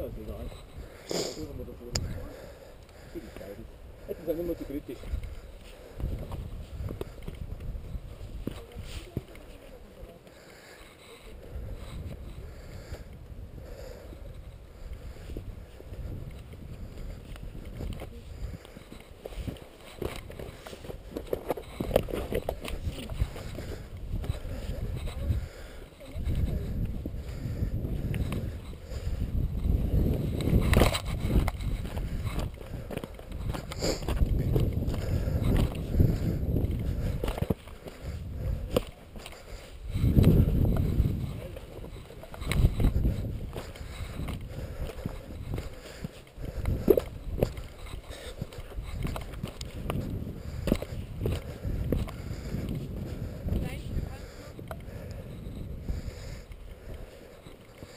Ja, ist egal. Wir. Hätten sie nicht mehr so kritisch.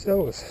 Servus.